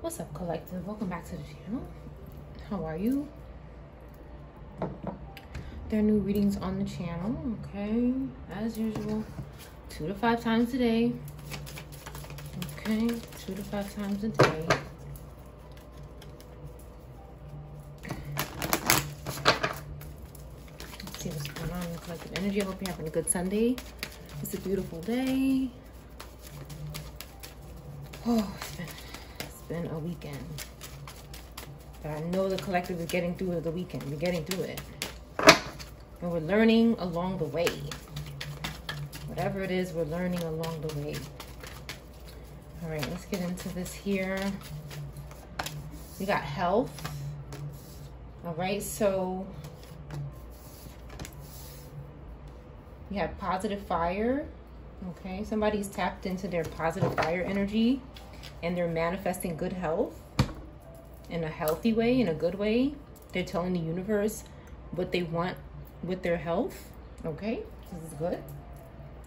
What's up, collective? Welcome back to the channel. How are you? There are new readings on the channel, okay? As usual, two to five times a day. Okay, two to five times a day. Let's see what's going on collective energy. I hope you're having a good Sunday. It's a beautiful day. Oh, been a weekend. But I know the collective is getting through the weekend. We're getting through it. And we're learning along the way. Whatever it is, we're learning along the way. All right, let's get into this here. We got health. All right, so we have positive fire. Okay, somebody's tapped into their positive fire energy and they're manifesting good health in a healthy way, in a good way. They're telling the universe what they want with their health. Okay, this is good.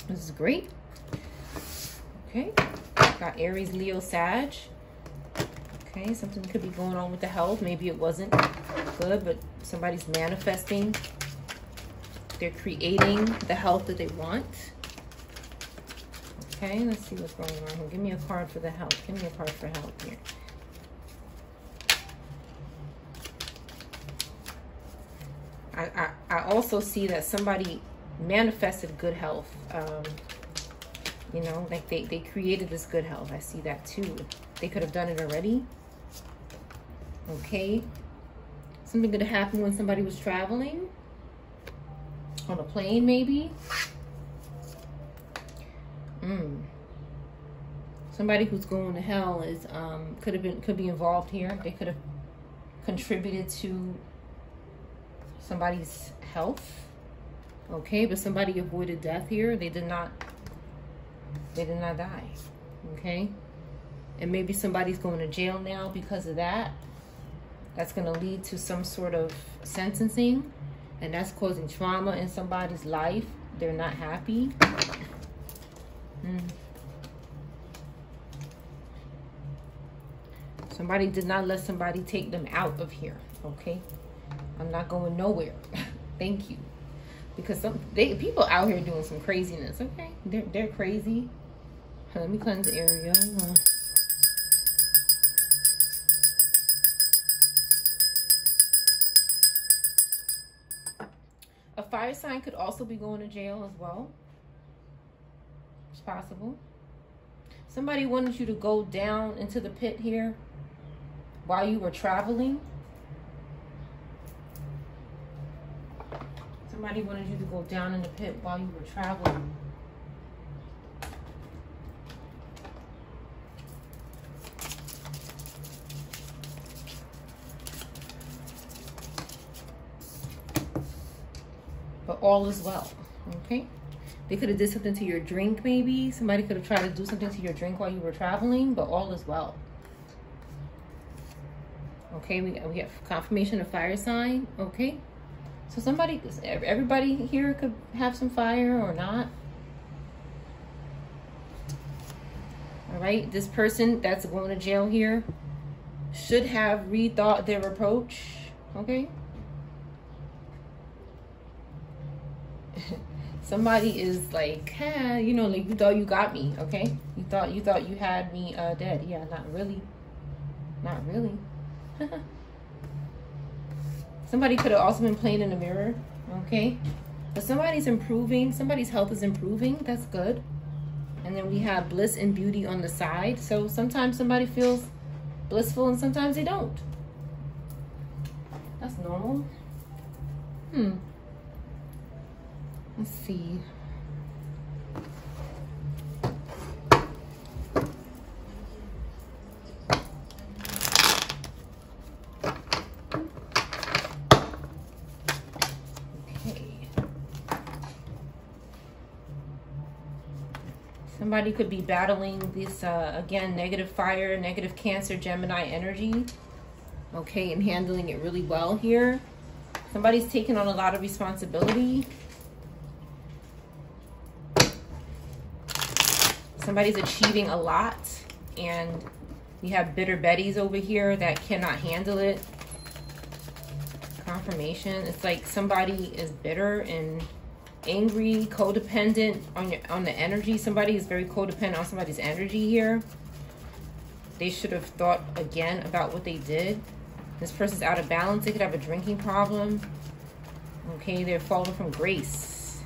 This is great. Okay, got Aries, Leo, Sag. Okay, something could be going on with the health. Maybe it wasn't good, but somebody's manifesting. They're creating the health that they want. Okay, let's see what's going on here. Give me a card for the health. Give me a card for health here. I, I, I also see that somebody manifested good health. Um, you know, like they, they created this good health. I see that too. They could have done it already. Okay. Something could have happened when somebody was traveling. On a plane, maybe. Somebody who's going to hell is um could have been could be involved here. They could have contributed to somebody's health. Okay, but somebody avoided death here. They did not they did not die. Okay? And maybe somebody's going to jail now because of that. That's going to lead to some sort of sentencing. And that's causing trauma in somebody's life. They're not happy. Mm. Somebody did not let somebody take them out of here. Okay? I'm not going nowhere. Thank you. Because some they people out here doing some craziness. Okay? They're, they're crazy. Let me cleanse the area. A fire sign could also be going to jail as well. It's possible. Somebody wanted you to go down into the pit here while you were traveling. Somebody wanted you to go down in the pit while you were traveling. but all is well okay they could have did something to your drink maybe. Somebody could have tried to do something to your drink while you were traveling but all is well. Okay we, we have confirmation of fire sign. Okay. So somebody everybody here could have some fire or not? All right this person that's going to jail here should have rethought their approach. Okay somebody is like, eh, you know, like you thought you got me, okay? You thought you thought you had me uh, dead. Yeah, not really. Not really. somebody could have also been playing in the mirror, okay? But somebody's improving. Somebody's health is improving. That's good. And then we have bliss and beauty on the side. So sometimes somebody feels blissful and sometimes they don't. That's normal. Hmm. Let's see. Okay. Somebody could be battling this, uh, again, negative fire, negative cancer, Gemini energy. Okay, and handling it really well here. Somebody's taking on a lot of responsibility. Somebody's achieving a lot and We have bitter Betties over here that cannot handle it. Confirmation. It's like somebody is bitter and angry, codependent on your on the energy. Somebody is very codependent on somebody's energy here. They should have thought again about what they did. This person's out of balance. They could have a drinking problem. Okay, they're falling from grace.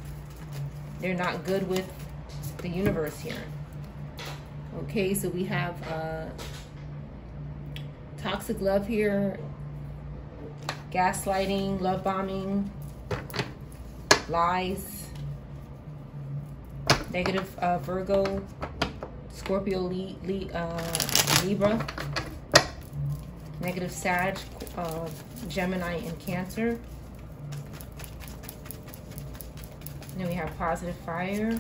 They're not good with the universe here. Okay, so we have uh, toxic love here, gaslighting, love bombing, lies, negative uh, Virgo, Scorpio, Li, uh, Libra, negative Sag, uh, Gemini, and Cancer. Then we have positive fire.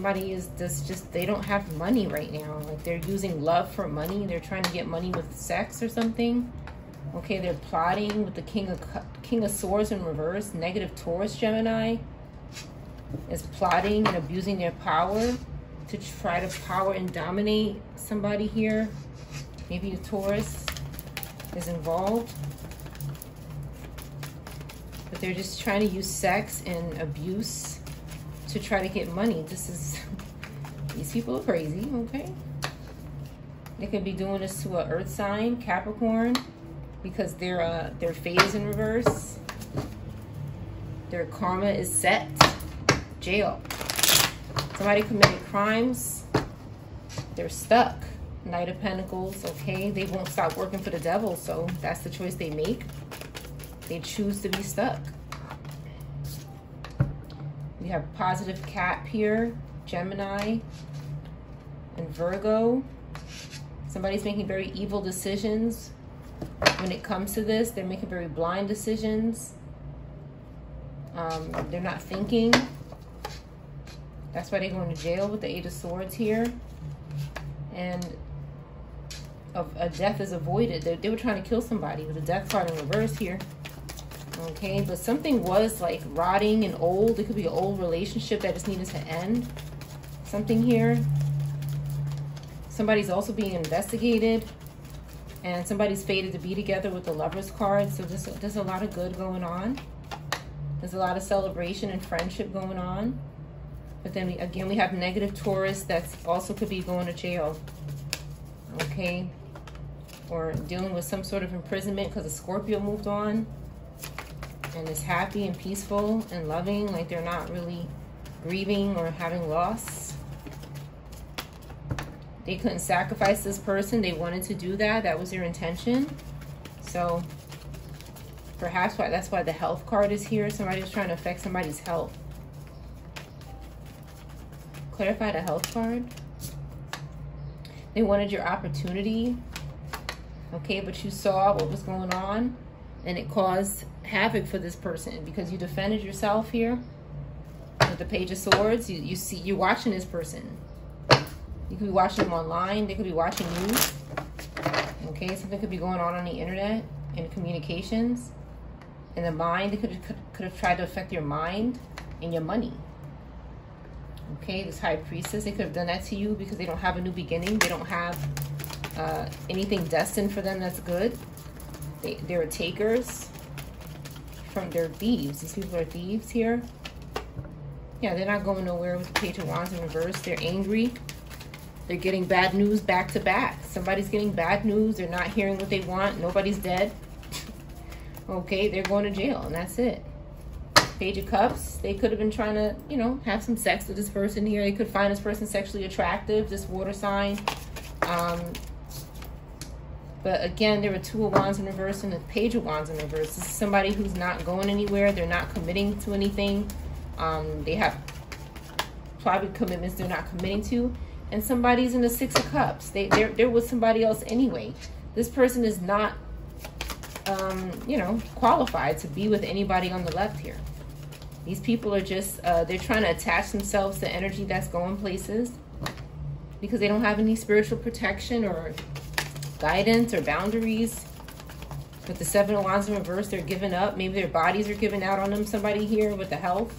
Somebody is this just they don't have money right now. Like they're using love for money. They're trying to get money with sex or something. Okay, they're plotting with the King of King of Swords in reverse. Negative Taurus Gemini is plotting and abusing their power to try to power and dominate somebody here. Maybe a Taurus is involved. But they're just trying to use sex and abuse to try to get money. This is, these people are crazy, okay? They could be doing this to an earth sign, Capricorn because their uh, their fate is in reverse. Their karma is set. Jail. Somebody committed crimes. They're stuck. Knight of Pentacles, okay? They won't stop working for the devil, so that's the choice they make. They choose to be stuck. Have positive cap here, Gemini, and Virgo. Somebody's making very evil decisions when it comes to this. They're making very blind decisions. Um, they're not thinking. That's why they're going to jail with the Eight of Swords here. And a, a death is avoided. They, they were trying to kill somebody with a death card in reverse here. Okay, but something was like rotting and old. It could be an old relationship that just needed to end. Something here. Somebody's also being investigated and somebody's fated to be together with the lover's card so there's, there's a lot of good going on there's a lot of celebration and friendship going on but then we, again we have negative taurus that's also could be going to jail okay or dealing with some sort of imprisonment because a scorpio moved on and is happy and peaceful and loving like they're not really grieving or having loss they couldn't sacrifice this person. They wanted to do that. That was their intention. So perhaps why that's why the health card is here. Somebody was trying to affect somebody's health. Clarify the health card. They wanted your opportunity. Okay, but you saw what was going on and it caused havoc for this person because you defended yourself here with the page of swords. You, you see, you're watching this person you could be watching them online. They could be watching you Okay, something could be going on on the internet and communications. In the mind, they could, could, could have tried to affect your mind and your money. Okay, this high priestess, they could have done that to you because they don't have a new beginning. They don't have uh, anything destined for them that's good. They, they're takers from their thieves. These people are thieves here. Yeah, they're not going nowhere with the Page of Wands in reverse. They're angry. They're getting bad news back to back. Somebody's getting bad news. They're not hearing what they want. Nobody's dead. okay, they're going to jail, and that's it. Page of Cups, they could have been trying to, you know, have some sex with this person here. They could find this person sexually attractive, this water sign. Um, but again, there were two of wands in reverse and a page of wands in reverse. This is somebody who's not going anywhere. They're not committing to anything. Um, they have private commitments they're not committing to and somebody's in the Six of Cups. They, they're, they're with somebody else anyway. This person is not, um, you know, qualified to be with anybody on the left here. These people are just, uh, they're trying to attach themselves to energy that's going places because they don't have any spiritual protection or guidance or boundaries. With the Seven of Wands in reverse, they're giving up. Maybe their bodies are giving out on them. Somebody here with the health.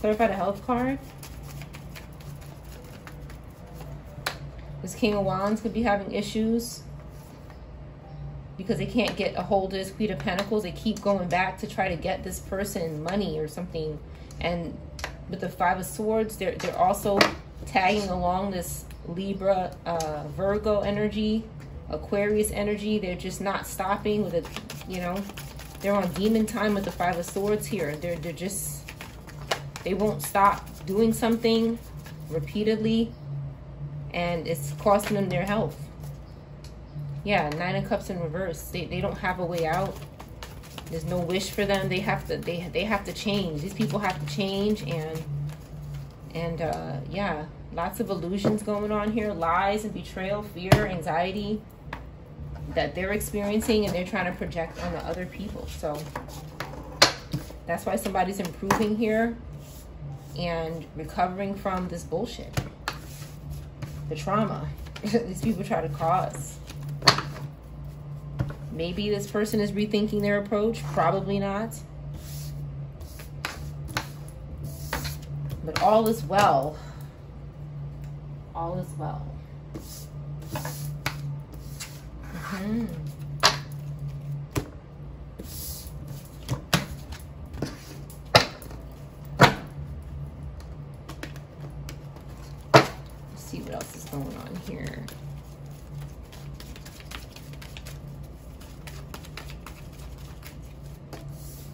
Clarify the health card. This King of Wands could be having issues because they can't get a hold of this Queen of Pentacles. They keep going back to try to get this person money or something. And with the Five of Swords, they're, they're also tagging along this Libra, uh, Virgo energy, Aquarius energy. They're just not stopping with a, you know. They're on demon time with the Five of Swords here. They're, they're just, they won't stop doing something repeatedly and it's costing them their health. Yeah, Nine of Cups in reverse. They, they don't have a way out. There's no wish for them. They have to they they have to change. These people have to change and and uh yeah, lots of illusions going on here, lies and betrayal, fear, anxiety that they're experiencing and they're trying to project on the other people. So that's why somebody's improving here and recovering from this bullshit. The trauma these people try to cause. Maybe this person is rethinking their approach. Probably not. But all is well. All is well. Mm -hmm. Let's see what else is going on here.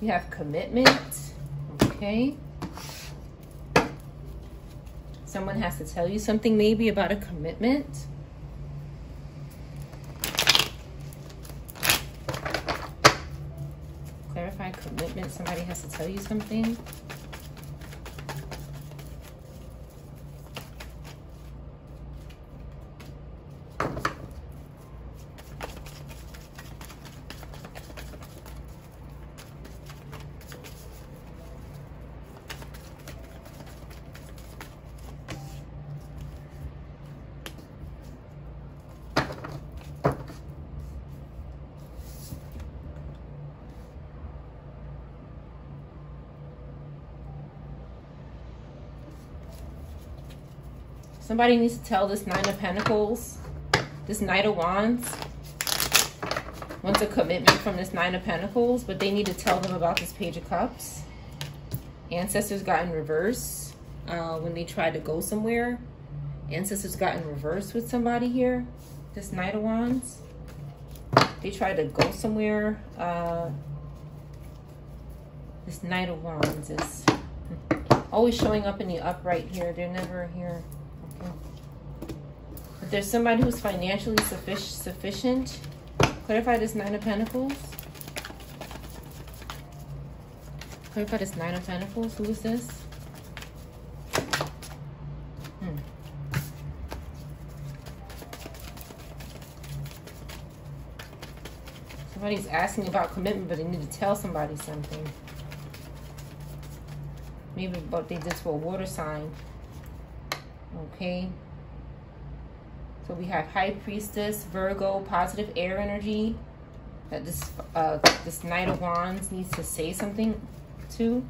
We have commitment. Okay. Someone has to tell you something maybe about a commitment. Clarify commitment. Somebody has to tell you something. Somebody needs to tell this Nine of Pentacles, this Knight of Wands, wants a commitment from this Nine of Pentacles, but they need to tell them about this Page of Cups. Ancestors got in reverse uh, when they tried to go somewhere. Ancestors got in reverse with somebody here, this Knight of Wands. They tried to go somewhere. Uh, this Knight of Wands is always showing up in the upright here. They're never here. There's somebody who's financially suffic sufficient, clarify this Nine of Pentacles. Clarify this Nine of Pentacles. Who is this? Hmm. Somebody's asking about commitment, but they need to tell somebody something. Maybe what they did to a water sign. Okay. So we have High Priestess, Virgo, positive air energy. That this uh, this Knight of Wands needs to say something to.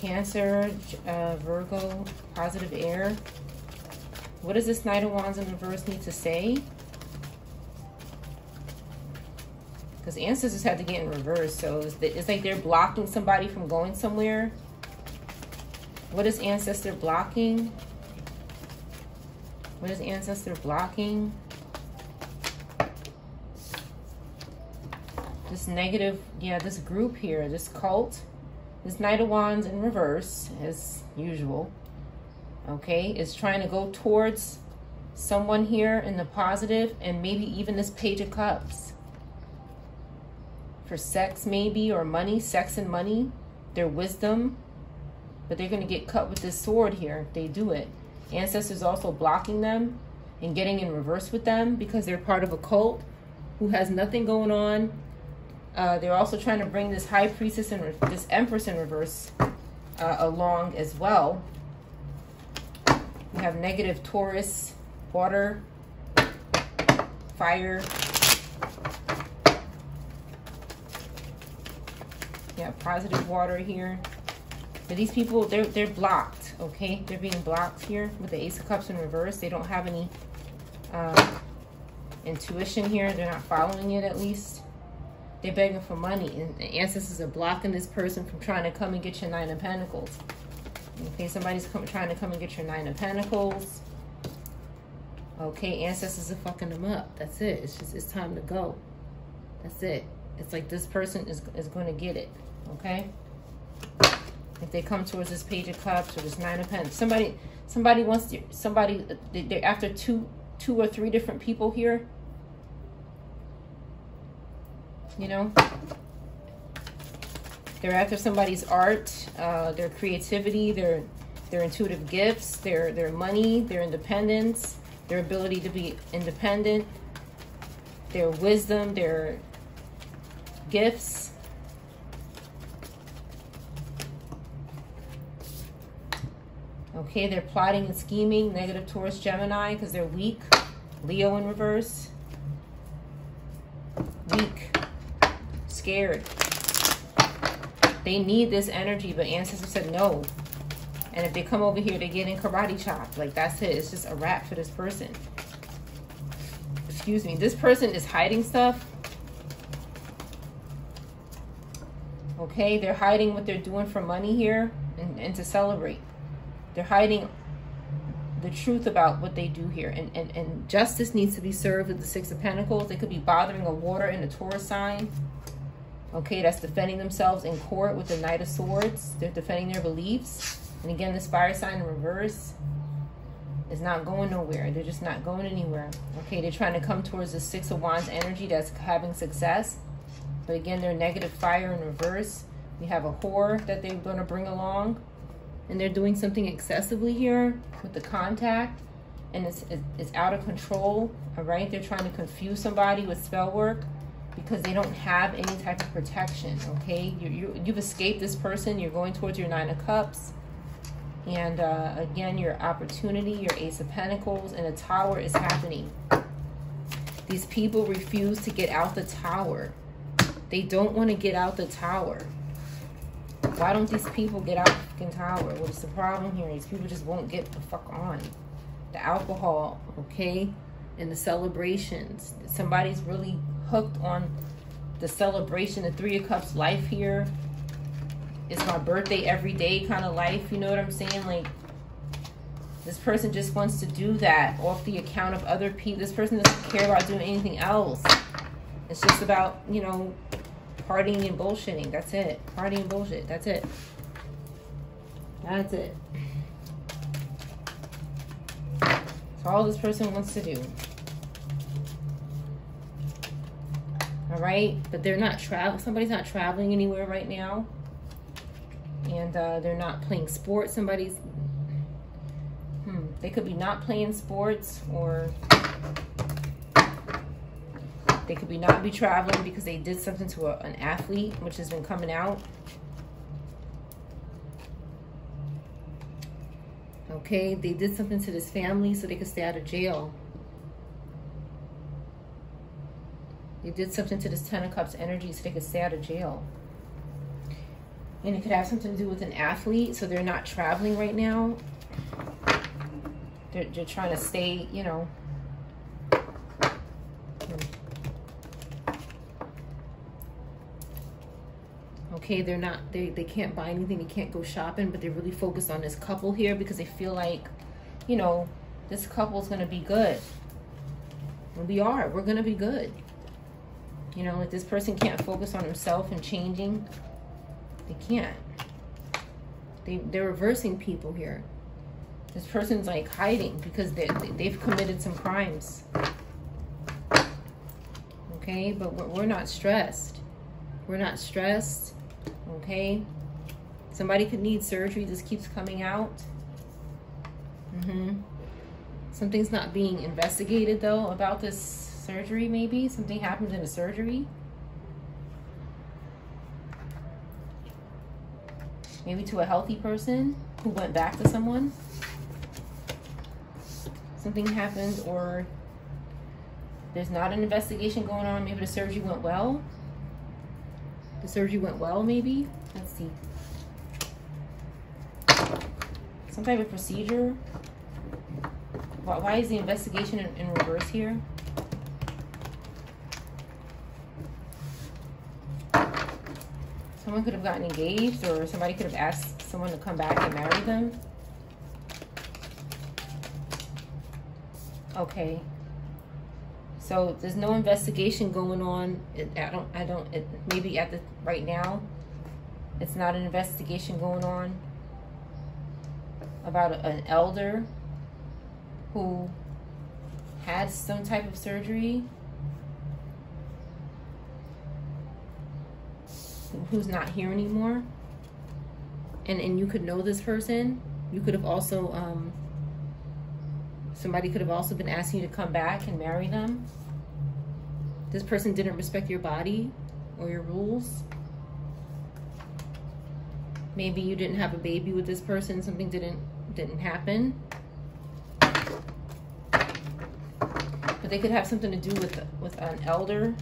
Cancer, uh, Virgo, positive air. What does this Knight of Wands in reverse need to say? Because ancestors had to get in reverse, so it's, it's like they're blocking somebody from going somewhere. What is ancestor blocking? What is ancestor blocking? This negative, yeah, this group here, this cult, this Knight of Wands in reverse, as usual, okay, is trying to go towards someone here in the positive and maybe even this Page of Cups. For sex maybe, or money, sex and money, their wisdom, but they're going to get cut with this sword here if they do it. Ancestors also blocking them and getting in reverse with them because they're part of a cult who has nothing going on. Uh, they're also trying to bring this high priestess and this empress in reverse uh, along as well. We have negative Taurus, water, fire. Yeah, positive water here. But these people, they're, they're blocked. okay? They're being blocked here with the Ace of Cups in reverse. They don't have any uh, intuition here. They're not following it at least. They're begging for money. And the ancestors are blocking this person from trying to come and get your Nine of Pentacles. Okay, somebody's come, trying to come and get your Nine of Pentacles. Okay, ancestors are fucking them up. That's it. It's just, it's time to go. That's it. It's like this person is, is going to get it. Okay? If they come towards this Page of Cups or this Nine of Pentacles. Somebody, somebody wants to, somebody, they're after two, two or three different people here. You know? They're after somebody's art, uh, their creativity, their their intuitive gifts, their their money, their independence, their ability to be independent, their wisdom, their gifts. Okay, they're plotting and scheming, negative Taurus, Gemini, because they're weak. Leo in reverse. Weak. Scared. They need this energy, but ancestors said no. And if they come over here, they get in karate chop. Like, that's it. It's just a wrap for this person. Excuse me. This person is hiding stuff. Okay? They're hiding what they're doing for money here and, and to celebrate. They're hiding the truth about what they do here. And, and, and justice needs to be served with the Six of Pentacles. They could be bothering a water in a Taurus sign. Okay, that's defending themselves in court with the Knight of Swords. They're defending their beliefs. And again, this fire sign in reverse is not going nowhere. They're just not going anywhere. Okay, they're trying to come towards the Six of Wands energy that's having success. But again, they're negative fire in reverse. We have a whore that they're going to bring along. And they're doing something excessively here with the contact. And it's, it's out of control. All right, they're trying to confuse somebody with spell work because they don't have any type of protection. Okay, you, you, you've escaped this person. You're going towards your Nine of Cups and uh, again, your opportunity, your Ace of Pentacles, and the tower is happening. These people refuse to get out the tower. They don't want to get out the tower. Why don't these people get out fucking tower? What is the problem here? These people just won't get the fuck on. The alcohol, okay? And the celebrations. Somebody's really hooked on the celebration, the Three of Cups life here it's my birthday every day kind of life. You know what I'm saying? Like, this person just wants to do that off the account of other people. This person doesn't care about doing anything else. It's just about, you know, partying and bullshitting. That's it. Partying and bullshit. That's it. That's it. That's all this person wants to do. All right? But they're not traveling. Somebody's not traveling anywhere right now and uh, they're not playing sports. Somebody's, hmm, they could be not playing sports or they could be not be traveling because they did something to a, an athlete, which has been coming out. Okay, they did something to this family so they could stay out of jail. They did something to this Ten of Cups energy so they could stay out of jail. And it could have something to do with an athlete, so they're not traveling right now. They're, they're trying to stay, you know. Okay, they're not, they, they can't buy anything, they can't go shopping, but they're really focused on this couple here because they feel like, you know, this couple's going to be good. And we are. We're going to be good. You know, like this person can't focus on himself and changing they can't. They, they're reversing people here. This person's like hiding because they, they've committed some crimes. Okay, but we're not stressed. We're not stressed. Okay. Somebody could need surgery. This keeps coming out. Mm-hmm. Something's not being investigated though about this surgery maybe. Something happened in the surgery. maybe to a healthy person who went back to someone. Something happened or there's not an investigation going on. Maybe the surgery went well. The surgery went well, maybe. Let's see. some type of procedure. Why, why is the investigation in, in reverse here? Someone could have gotten engaged or somebody could have asked someone to come back and marry them. Okay. So there's no investigation going on. It, I don't, I don't, it, maybe at the, right now, it's not an investigation going on about a, an elder who had some type of surgery. Who's not here anymore. And and you could know this person. You could have also um somebody could have also been asking you to come back and marry them this person didn't respect your body or your rules. Maybe you didn't have a baby with this person. Something didn't didn't happen. But they could have something to do with with an elder.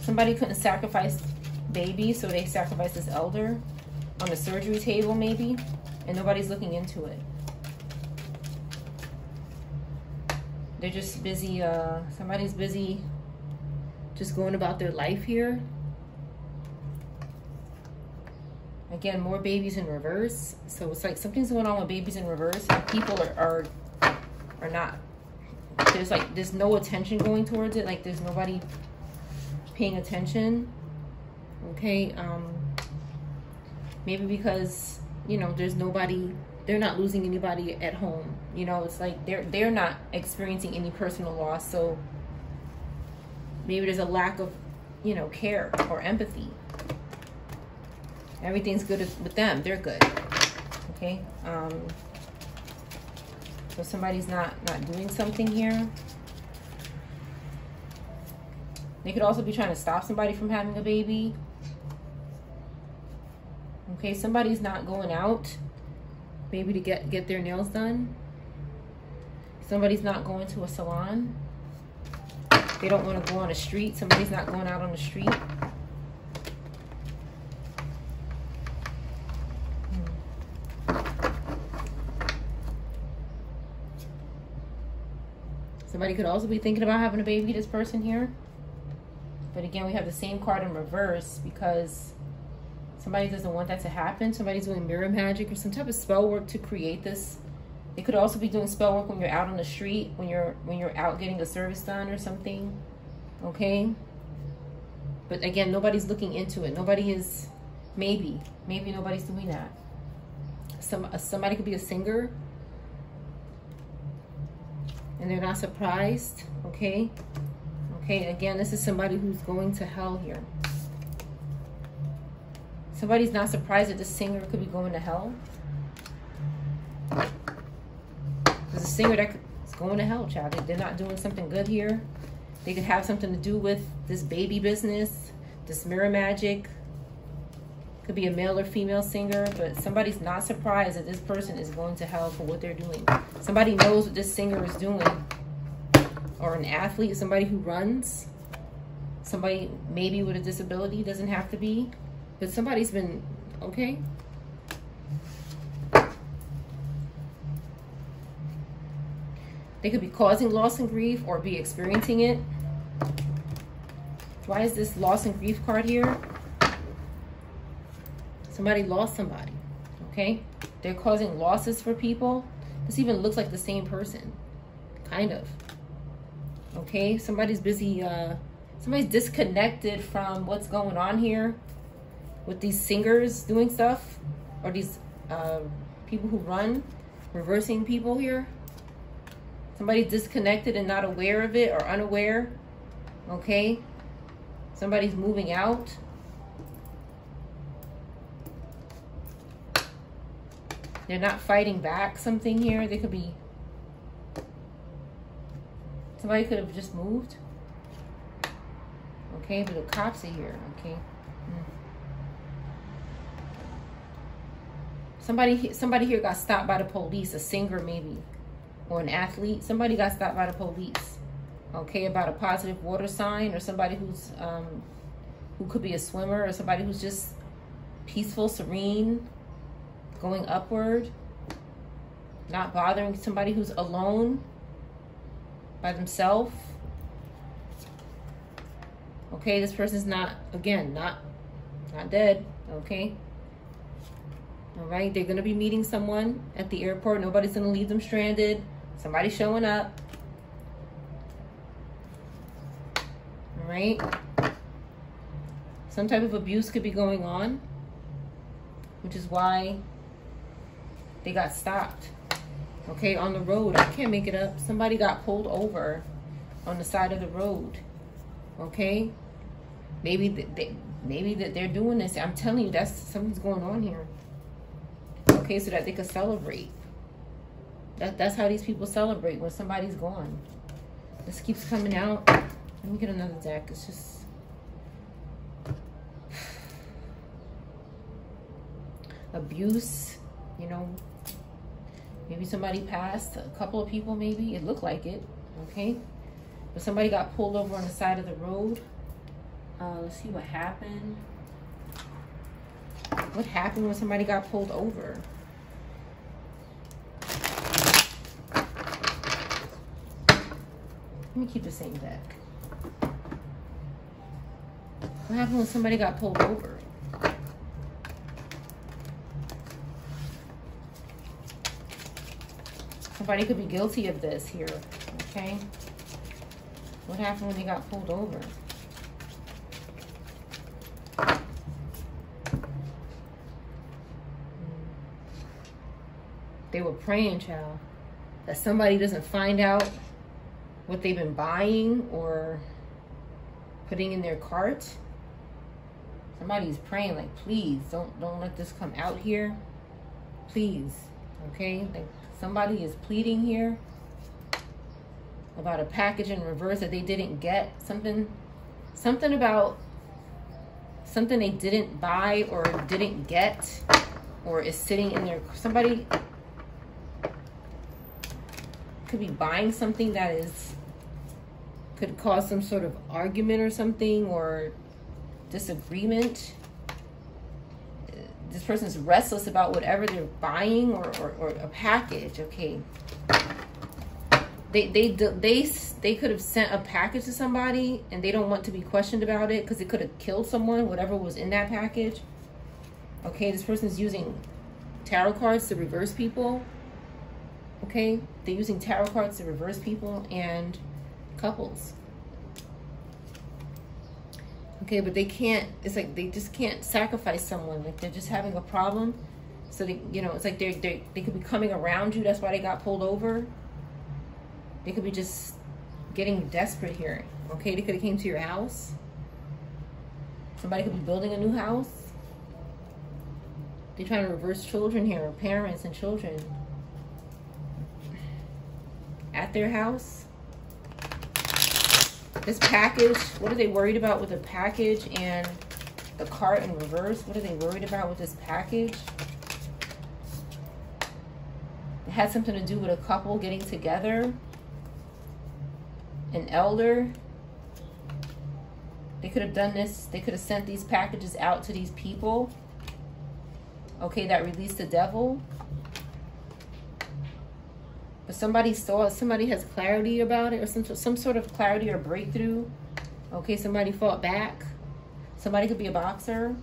Somebody couldn't sacrifice baby so they sacrificed this elder on the surgery table maybe and nobody's looking into it they're just busy uh somebody's busy just going about their life here. Again more babies in reverse. So it's like something's going on with babies in reverse. People are are, are not there's like there's no attention going towards it. Like there's nobody paying attention. Okay um maybe because you know there's nobody they're not losing anybody at home you know it's like they're they're not experiencing any personal loss so maybe there's a lack of you know care or empathy. Everything's good with them they're good okay? Um so somebody's not not doing something here. They could also be trying to stop somebody from having a baby. Okay somebody's not going out maybe to get get their nails done somebody's not going to a salon they don't want to go on the street somebody's not going out on the street. Somebody could also be thinking about having a baby, this person here. But again, we have the same card in reverse because somebody doesn't want that to happen. Somebody's doing mirror magic or some type of spell work to create this. It could also be doing spell work when you're out on the street, when you're when you're out getting a service done or something. Okay? But again, nobody's looking into it. Nobody is maybe, maybe nobody's doing that. Some uh, somebody could be a singer and they're not surprised, okay? Okay, again, this is somebody who's going to hell here. Somebody's not surprised that the singer could be going to hell. There's a singer that's going to hell, child. They're not doing something good here. They could have something to do with this baby business, this mirror magic. Could be a male or female singer, but somebody's not surprised that this person is going to hell for what they're doing. Somebody knows what this singer is doing or an athlete, somebody who runs, somebody maybe with a disability, doesn't have to be, but somebody's been, okay? They could be causing loss and grief or be experiencing it. Why is this loss and grief card here? Somebody lost somebody, okay? They're causing losses for people. This even looks like the same person, kind of okay somebody's busy uh somebody's disconnected from what's going on here with these singers doing stuff or these uh, people who run reversing people here Somebody disconnected and not aware of it or unaware okay somebody's moving out they're not fighting back something here they could be Somebody could have just moved. Okay, but the cops are here. Okay. Mm. Somebody, somebody here got stopped by the police. A singer, maybe, or an athlete. Somebody got stopped by the police. Okay, about a positive water sign or somebody who's um, who could be a swimmer or somebody who's just peaceful, serene, going upward, not bothering somebody who's alone by themselves. Okay, this person's not, again, not, not dead, okay? All right, they're gonna be meeting someone at the airport. Nobody's gonna leave them stranded. Somebody's showing up. All right. Some type of abuse could be going on, which is why they got stopped. Okay, on the road. I can't make it up. Somebody got pulled over on the side of the road. Okay? Maybe they, maybe that they're doing this. I'm telling you, that's something's going on here. Okay, so that they could celebrate. That that's how these people celebrate when somebody's gone. This keeps coming out. Let me get another deck. It's just abuse, you know, maybe somebody passed, a couple of people maybe, it looked like it, okay? But somebody got pulled over on the side of the road. Uh, let's see what happened. What happened when somebody got pulled over? Let me keep the same deck. What happened when somebody got pulled over? Somebody could be guilty of this here, okay? What happened when they got pulled over? They were praying, child, that somebody doesn't find out what they've been buying or putting in their cart. Somebody's praying, like, please don't don't let this come out here. Please, okay? Like, Somebody is pleading here about a package in reverse that they didn't get. Something, something about something they didn't buy or didn't get or is sitting in there. Somebody could be buying something that is could cause some sort of argument or something or disagreement? This person's restless about whatever they're buying or, or, or a package okay? They they they they could have sent a package to somebody and they don't want to be questioned about it because it could have killed someone whatever was in that package. Okay this person's using tarot cards to reverse people. Okay they're using tarot cards to reverse people and couples. Okay but they can't it's like they just can't sacrifice someone. Like they're just having a problem. So they you know it's like they're, they they could be coming around you. That's why they got pulled over. They could be just getting desperate here. Okay they could have came to your house. Somebody could be building a new house. They're trying to reverse children here parents and children at their house this package, what are they worried about with the package and the cart in reverse? What are they worried about with this package? It had something to do with a couple getting together. An elder. They could have done this. They could have sent these packages out to these people. Okay, that released the devil somebody saw somebody has clarity about it or some, some sort of clarity or breakthrough. Okay somebody fought back. Somebody could be a boxer.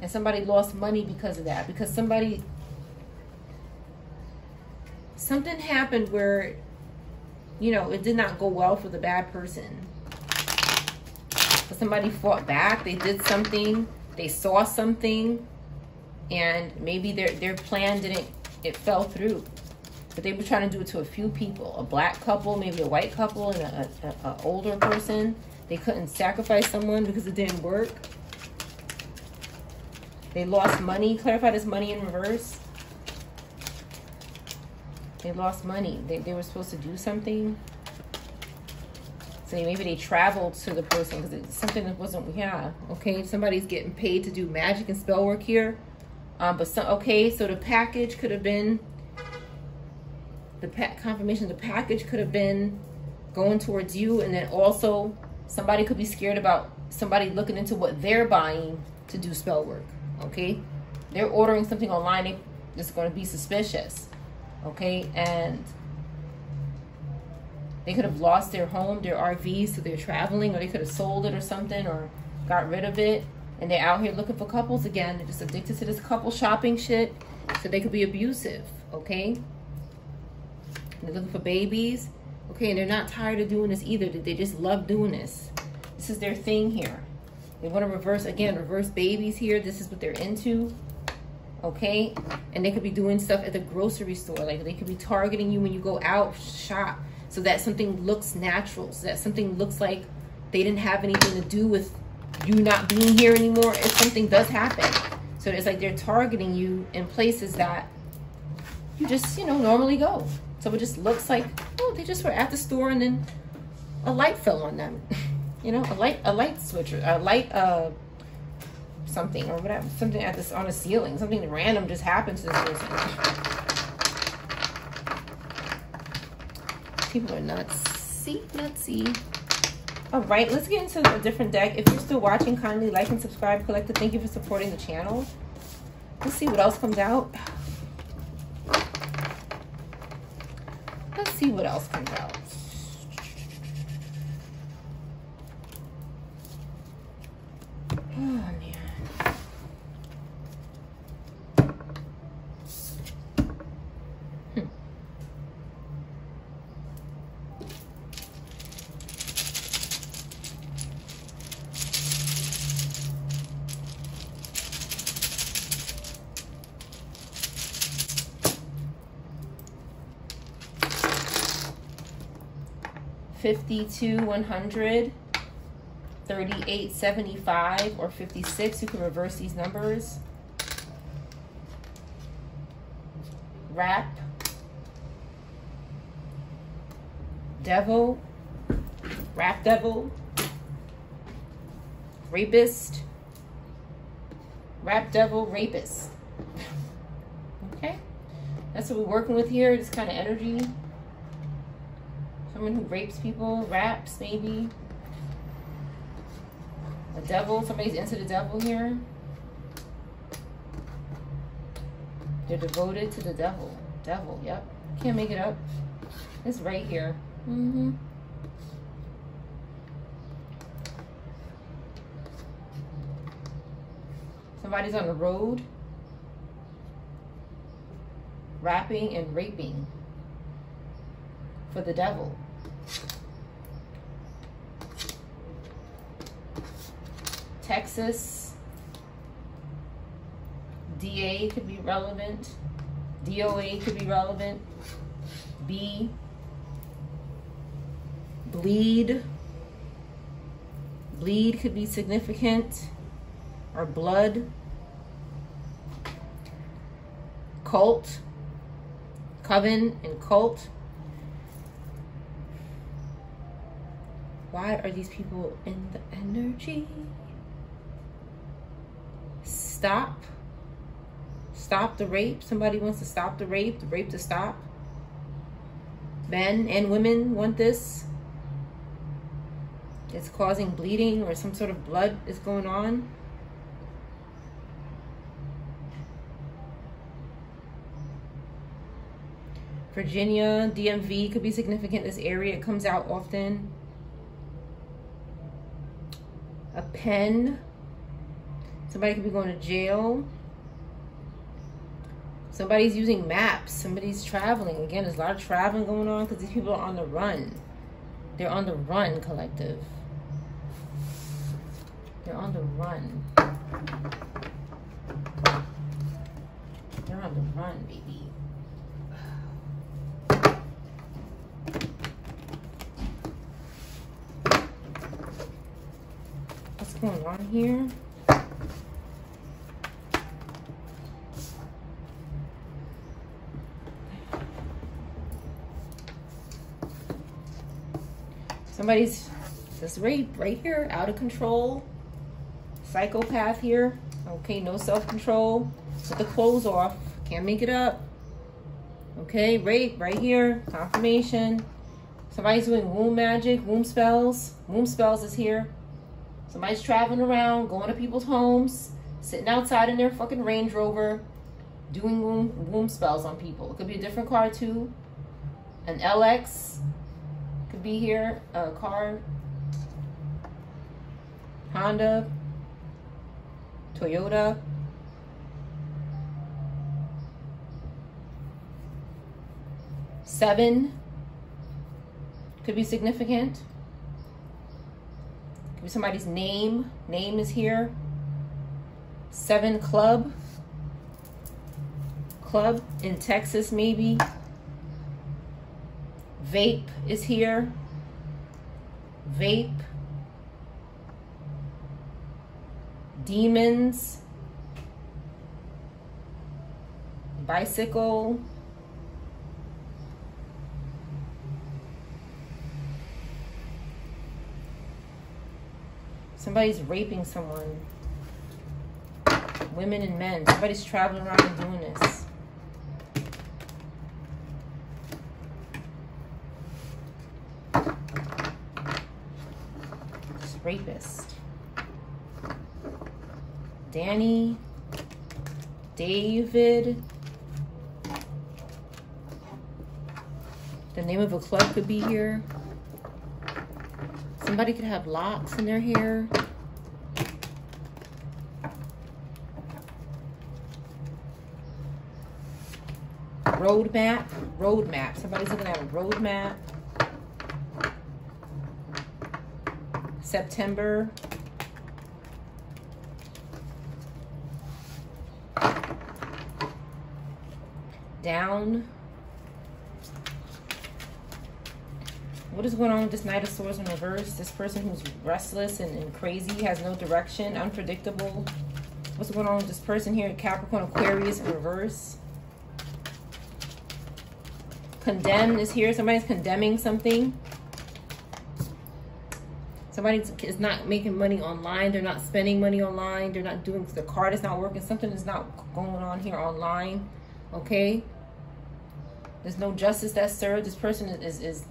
And somebody lost money because of that because somebody something happened where you know it did not go well for the bad person. But somebody fought back they did something they saw something and maybe their their plan didn't it fell through but they were trying to do it to a few people. A black couple, maybe a white couple, and a, a, a older person. They couldn't sacrifice someone because it didn't work. They lost money. clarified as money in reverse. They lost money. They, they were supposed to do something. So maybe they traveled to the person because it's something that wasn't, yeah, okay. Somebody's getting paid to do magic and spell work here. Um, but some, okay, so the package could have been the pet confirmation the package could have been going towards you and then also somebody could be scared about somebody looking into what they're buying to do spell work. Okay, they're ordering something online. It's going to be suspicious. Okay, and they could have lost their home, their RV, so they're traveling, or they could have sold it or something, or got rid of it, and they're out here looking for couples again. They're just addicted to this couple shopping shit, so they could be abusive. Okay, they're looking for babies. Okay, and they're not tired of doing this either. They just love doing this. This is their thing here. They want to reverse, again, reverse babies here. This is what they're into. Okay? And they could be doing stuff at the grocery store. Like they could be targeting you when you go out, shop. So that something looks natural. So that something looks like they didn't have anything to do with you not being here anymore. If something does happen. So it's like they're targeting you in places that you just, you know, normally go. So it just looks like, oh, they just were at the store and then a light fell on them. you know, a light, a light switcher, a light, uh, something or whatever, something at this on a ceiling, something random just happened to this person. People are nuts. See, nutsy. All right, let's get into a different deck. If you're still watching, kindly like and subscribe. Collector, thank you for supporting the channel. Let's see what else comes out. Let's see what else comes out. 52, 100, 38, 75, or 56. You can reverse these numbers. Rap. Devil. Rap devil. Rapist. Rap devil, rapist. Okay. That's what we're working with here, this kind of energy. Someone who rapes people, raps maybe. A devil, somebody's into the devil here. They're devoted to the devil. Devil, yep. Can't make it up. It's right here. Mm-hmm. Somebody's on the road rapping and raping for the devil. Texas. DA could be relevant. DOA could be relevant. B. Bleed. Bleed could be significant. Or blood. Cult. Coven and cult. Why are these people in the energy? Stop. Stop the rape. Somebody wants to stop the rape. The rape to stop. Men and women want this. It's causing bleeding or some sort of blood is going on. Virginia, DMV could be significant. This area it comes out often a pen. Somebody could be going to jail. Somebody's using maps. Somebody's traveling. Again, there's a lot of traveling going on because these people are on the run. They're on the run, collective. They're on the run. They're on the run, baby. What's going on here? Somebody's this rape right here, out of control. Psychopath here. Okay, no self-control. Put the clothes off. Can't make it up. Okay, rape right here. Confirmation. Somebody's doing womb magic, womb spells. Womb spells is here. Somebody's traveling around, going to people's homes, sitting outside in their fucking Range Rover, doing womb, womb spells on people. It could be a different car too. An LX be here, a car. Honda, Toyota. Seven could be significant. Could be somebody's name. Name is here. Seven Club. Club in Texas, maybe. Vape is here. Vape. Demons. Bicycle. Somebody's raping someone. Women and men. Somebody's traveling around and doing this. This rapist. Danny. David. The name of a club could be here. Somebody could have locks in their hair. Roadmap. Roadmap. Somebody's looking at a roadmap. September. Down. What is going on with this Knight of Swords in reverse? This person who's restless and, and crazy, has no direction, unpredictable. What's going on with this person here? Capricorn, Aquarius in reverse. Condemned is here. Somebody's condemning something. Somebody is not making money online. They're not spending money online. They're not doing, the card is not working. Something is not going on here online. Okay? There's no justice that's served. This person is, is, is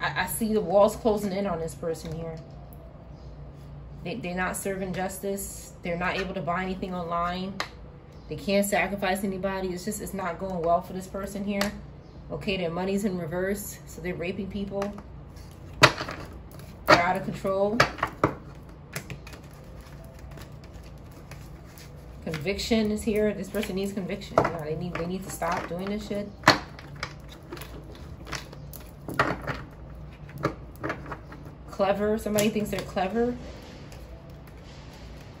I, I see the walls closing in on this person here. They, they're not serving justice. They're not able to buy anything online. They can't sacrifice anybody. It's just, it's not going well for this person here. Okay, their money's in reverse. So they're raping people. Out of control. Conviction is here. This person needs conviction. They need they need to stop doing this shit. clever. Somebody thinks they're clever.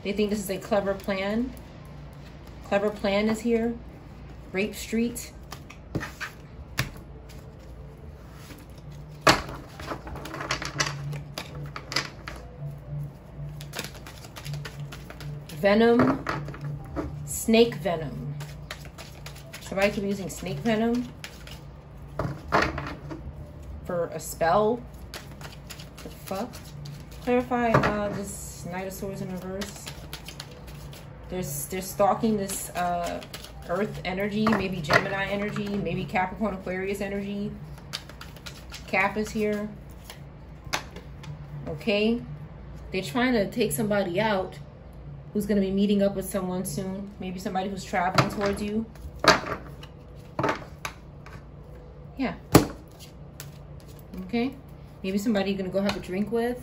They think this is a clever plan. Clever plan is here. Rape Street. Venom. Snake venom. Somebody be using snake venom for a spell The fuck? Clarify uh, this Knight of Swords in reverse. There's they're stalking this uh, Earth energy, maybe Gemini energy, maybe Capricorn Aquarius energy. Cap is here. Okay. They're trying to take somebody out who's going to be meeting up with someone soon. Maybe somebody who's traveling towards you. Yeah. Okay. Maybe somebody you're going to go have a drink with.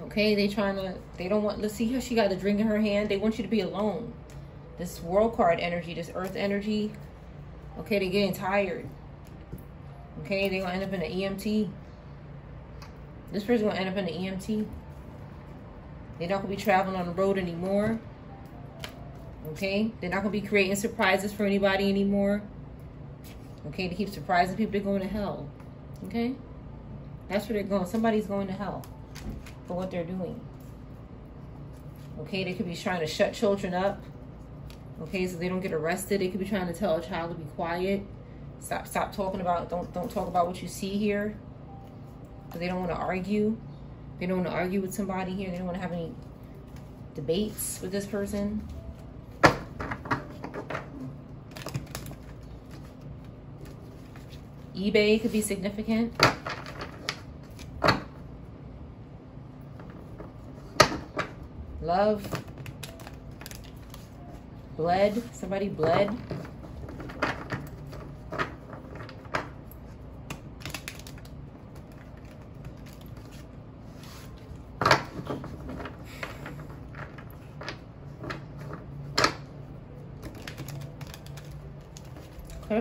Okay, they trying to, they don't want, let's see how she got a drink in her hand. They want you to be alone. This world card energy, this earth energy. Okay, they're getting tired. Okay, they're going to end up in an EMT. This person's going to end up in the EMT. They're not going to be traveling on the road anymore. Okay, they're not going to be creating surprises for anybody anymore. Okay, to keep surprising people, they're going to hell. Okay? That's where they're going. Somebody's going to hell for what they're doing. Okay, they could be trying to shut children up. Okay, so they don't get arrested. They could be trying to tell a child to be quiet. Stop stop talking about don't don't talk about what you see here because they don't want to argue. They don't want to argue with somebody here. They don't want to have any debates with this person. eBay could be significant. Love. Bled. Somebody bled.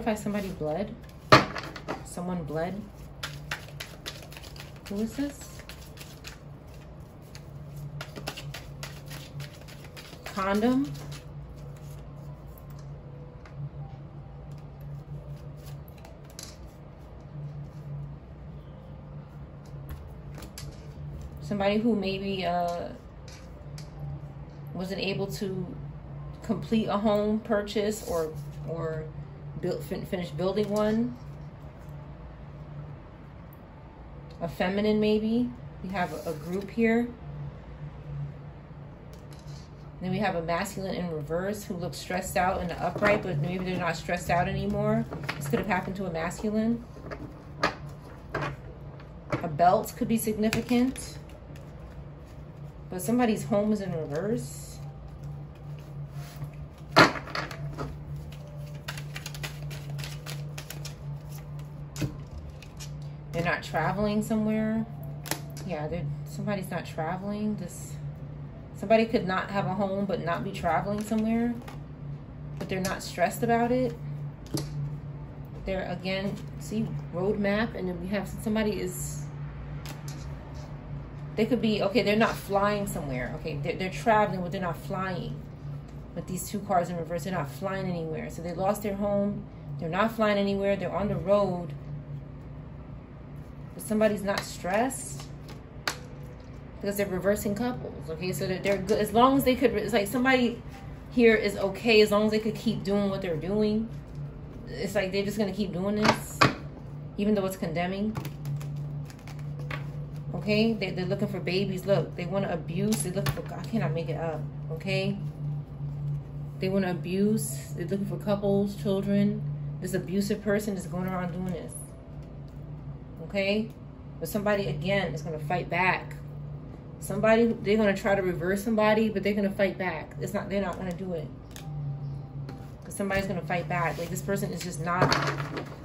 Clarify somebody bled. Someone bled. Who is this? Condom. Somebody who maybe uh, wasn't able to complete a home purchase or or build, fin finish building one. A feminine maybe. We have a, a group here. Then we have a masculine in reverse who looks stressed out in the upright, but maybe they're not stressed out anymore. This could have happened to a masculine. A belt could be significant. But somebody's home is in reverse. They're not traveling somewhere. Yeah, somebody's not traveling. This somebody could not have a home but not be traveling somewhere. But they're not stressed about it. They're again, see, roadmap, and then we have somebody is they could be okay they're not flying somewhere okay they're, they're traveling but they're not flying with these two cars in reverse they're not flying anywhere so they lost their home they're not flying anywhere they're on the road but somebody's not stressed because they're reversing couples. Okay, so that they're good as long as they could. It's like somebody here is okay as long as they could keep doing what they're doing. It's like they're just gonna keep doing this, even though it's condemning. Okay, they, they're looking for babies. Look, they want to abuse. They look for. I cannot make it up. Okay. They want to abuse. They're looking for couples, children. This abusive person is going around doing this okay? But somebody, again, is going to fight back. Somebody, they're going to try to reverse somebody, but they're going to fight back. It's not, they're not going to do it. Because somebody's going to fight back. Like, this person is just not,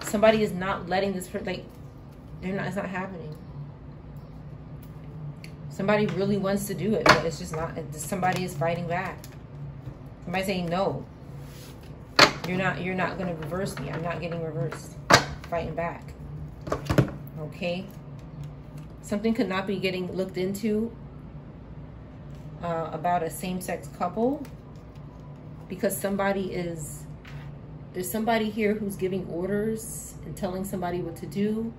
somebody is not letting this, like, they're not, it's not happening. Somebody really wants to do it, but it's just not, somebody is fighting back. Somebody saying, no, you're not, you're not going to reverse me. I'm not getting reversed. Fighting back okay? Something could not be getting looked into uh, about a same-sex couple because somebody is, there's somebody here who's giving orders and telling somebody what to do,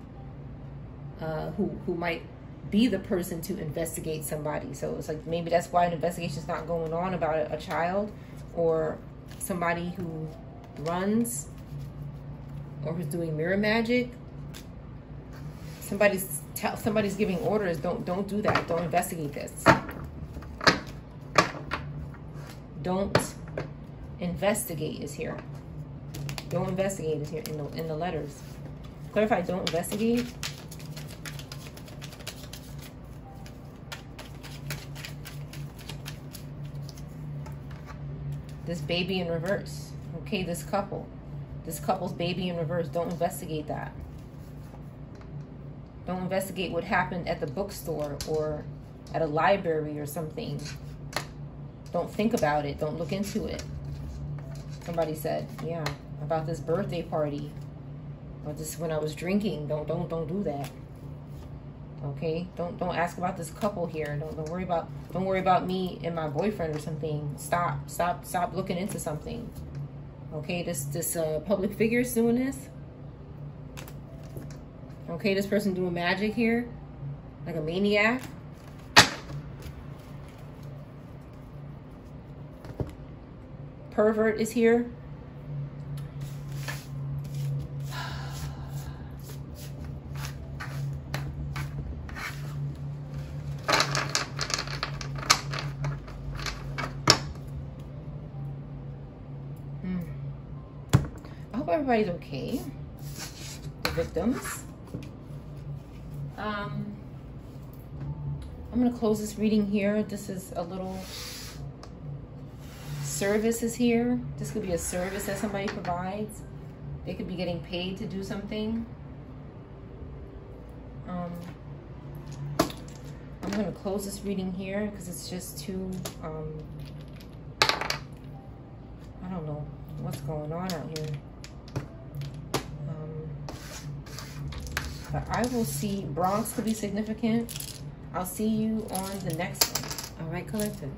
uh, who, who might be the person to investigate somebody. So it's like maybe that's why an investigation is not going on about a, a child or somebody who runs or who's doing mirror magic somebody's tell somebody's giving orders don't don't do that. Don't investigate this. Don't investigate is here. Don't investigate is here in the in the letters. Clarify don't investigate? This baby in reverse. Okay this couple. This couple's baby in reverse. Don't investigate that don't investigate what happened at the bookstore or at a library or something. Don't think about it. Don't look into it. Somebody said, yeah, about this birthday party. Or this when I was drinking. Don't don't don't do that. Okay? Don't don't ask about this couple here. Don't don't worry about don't worry about me and my boyfriend or something. Stop. Stop stop looking into something. Okay, this this uh, public figure doing this. Okay, this person doing magic here, like a maniac. Pervert is here. Hmm. I hope everybody's okay. The victims. Um, I'm going to close this reading here. This is a little service is here. This could be a service that somebody provides. They could be getting paid to do something. Um, I'm going to close this reading here because it's just too, um, I don't know what's going on out here. Um, but I will see, Bronx could be significant. I'll see you on the next one. All right, collective.